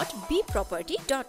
www.bproperty.com.